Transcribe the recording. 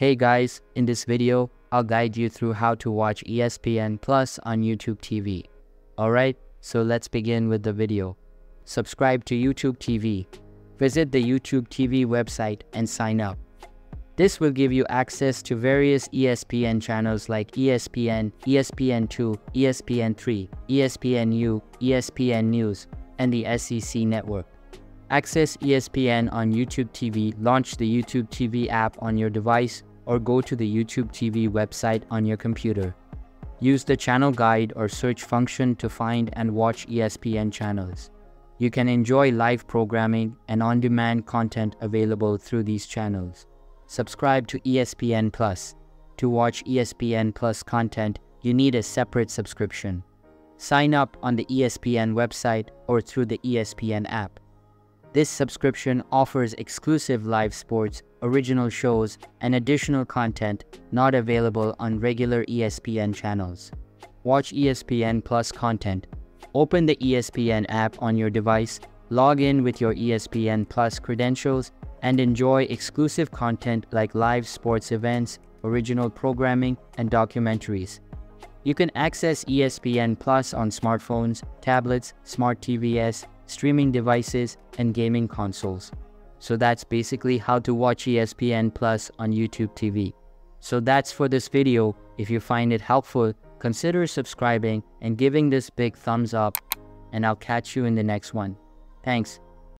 Hey guys, in this video, I'll guide you through how to watch ESPN Plus on YouTube TV. Alright, so let's begin with the video. Subscribe to YouTube TV. Visit the YouTube TV website and sign up. This will give you access to various ESPN channels like ESPN, ESPN2, ESPN3, ESPNU, ESPN News, and the SEC Network. Access ESPN on YouTube TV, launch the YouTube TV app on your device, or go to the YouTube TV website on your computer. Use the channel guide or search function to find and watch ESPN channels. You can enjoy live programming and on-demand content available through these channels. Subscribe to ESPN Plus. To watch ESPN Plus content, you need a separate subscription. Sign up on the ESPN website or through the ESPN app. This subscription offers exclusive live sports, original shows, and additional content not available on regular ESPN channels. Watch ESPN Plus content. Open the ESPN app on your device, log in with your ESPN Plus credentials, and enjoy exclusive content like live sports events, original programming, and documentaries. You can access ESPN Plus on smartphones, tablets, smart TVs, streaming devices, and gaming consoles. So that's basically how to watch ESPN Plus on YouTube TV. So that's for this video. If you find it helpful, consider subscribing and giving this big thumbs up, and I'll catch you in the next one. Thanks.